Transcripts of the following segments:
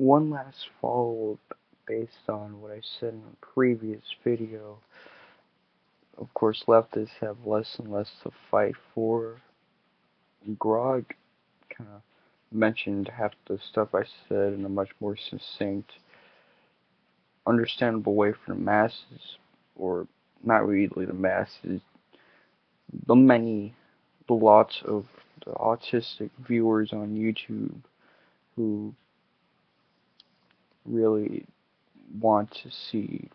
one last follow-up based on what I said in a previous video. Of course, leftists have less and less to fight for. Grog kind of mentioned half the stuff I said in a much more succinct, understandable way for the masses, or not really the masses, the many, the lots of the autistic viewers on YouTube who really want to see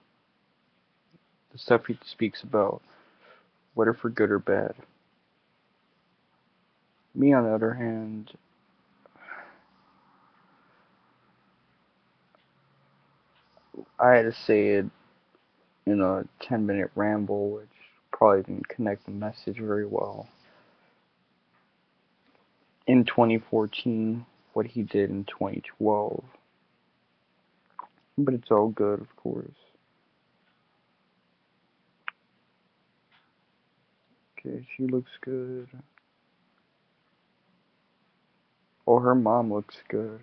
the stuff he speaks about, whether for good or bad. Me, on the other hand, I had to say it in a 10 minute ramble, which probably didn't connect the message very well. In 2014, what he did in 2012. But it's all good, of course. Okay, she looks good. Oh, her mom looks good.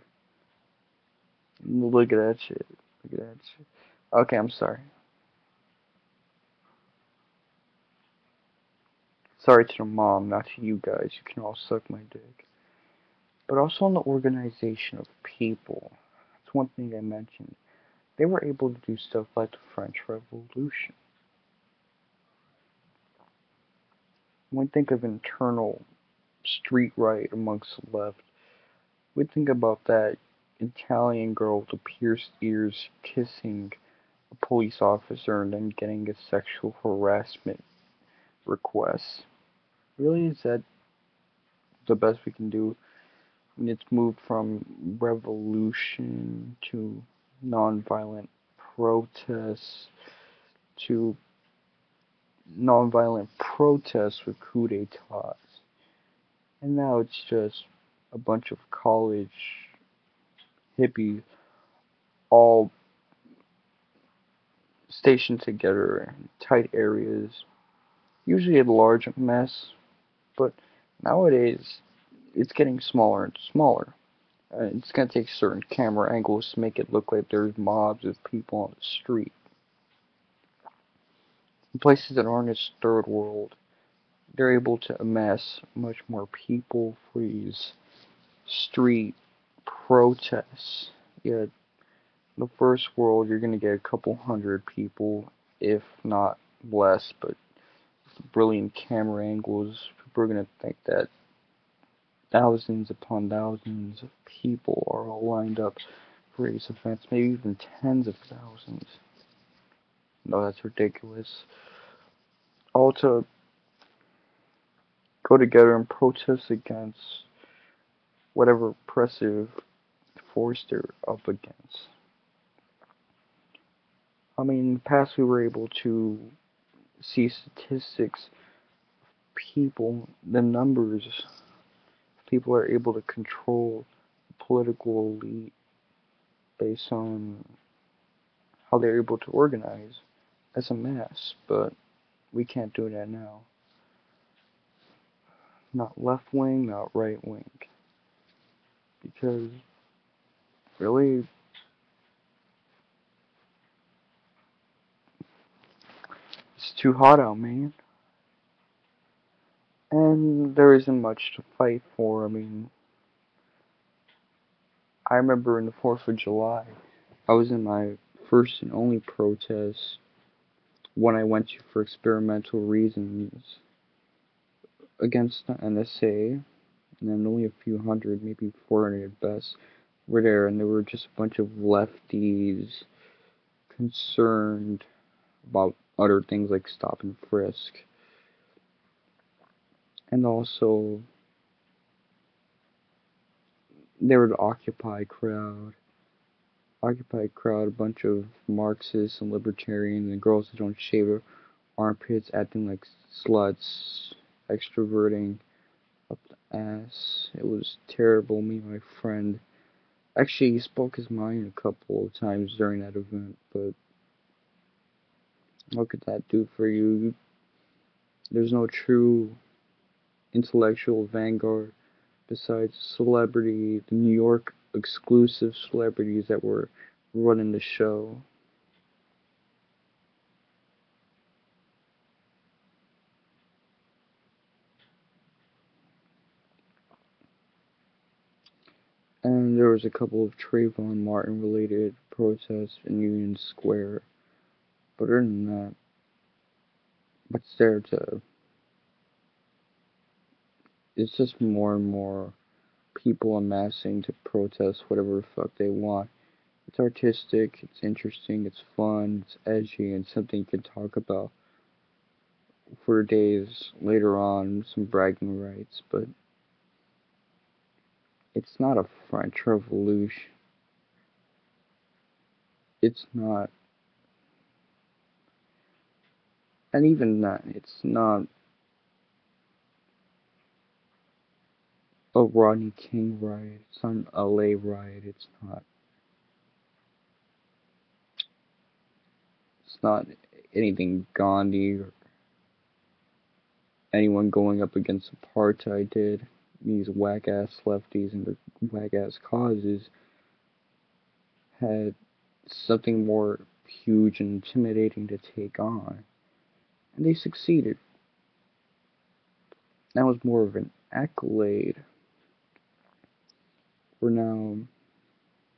Look at that shit. Look at that shit. Okay, I'm sorry. Sorry to the mom, not to you guys. You can all suck my dick. But also in the organization of people. That's one thing I mentioned. They were able to do stuff like the French Revolution. When we think of internal street right amongst the left, we think about that Italian girl with the pierced ears kissing a police officer and then getting a sexual harassment request. Really, is that the best we can do? And it's moved from revolution to nonviolent protests to nonviolent protests with coup d'etats. And now it's just a bunch of college hippies all stationed together in tight areas, usually a large mess, but nowadays it's getting smaller and smaller. Uh, it's going to take certain camera angles to make it look like there's mobs of people on the street. In places that aren't as third world, they're able to amass much more people for these street protests. Yeah, the first world, you're going to get a couple hundred people, if not less, but brilliant camera angles, people are going to think that thousands upon thousands of people are all lined up for these events, maybe even tens of thousands. No, that's ridiculous. All to go together and protest against whatever oppressive force they're up against. I mean, in the past we were able to see statistics people, the numbers people are able to control the political elite based on how they're able to organize as a mass, but we can't do that now. Not left wing, not right wing. Because, really, it's too hot out, man and there isn't much to fight for. I mean, I remember in the 4th of July, I was in my first and only protest when I went to for experimental reasons against the NSA, and then only a few hundred, maybe 400 at best, were there, and there were just a bunch of lefties concerned about other things like stop and frisk and also there were the Occupy crowd. Occupy crowd, a bunch of Marxists and libertarians and girls that don't shave their armpits, acting like sluts, extroverting up the ass. It was terrible. Me and my friend. Actually, he spoke his mind a couple of times during that event, but what could that do for you? There's no true intellectual vanguard besides celebrity, the New York exclusive celebrities that were running the show. And there was a couple of Trayvon Martin related protests in Union Square. But other than that, what's there to. It's just more and more people amassing to protest whatever the fuck they want. It's artistic, it's interesting, it's fun, it's edgy, and something you can talk about for days later on, some bragging rights, but it's not a French Revolution. It's not. And even that, it's not a Rodney King riot. It's not an LA riot. It's not. It's not anything Gandhi or anyone going up against apartheid did these whack ass lefties and their whack ass causes had something more huge and intimidating to take on. And they succeeded. That was more of an accolade. Where now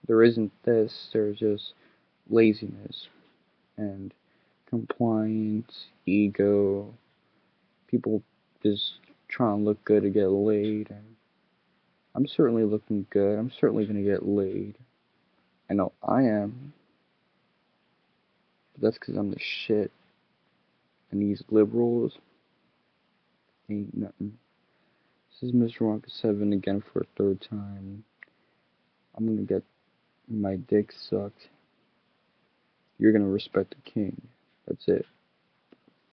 there isn't this, there's just laziness and compliance, ego, people just trying to look good to get laid. And I'm certainly looking good. I'm certainly going to get laid. I know I am. But that's because I'm the shit. And these liberals ain't nothing. This is Mr. Wonka 7 again for a third time. I'm gonna get my dick sucked. You're gonna respect the king. That's it.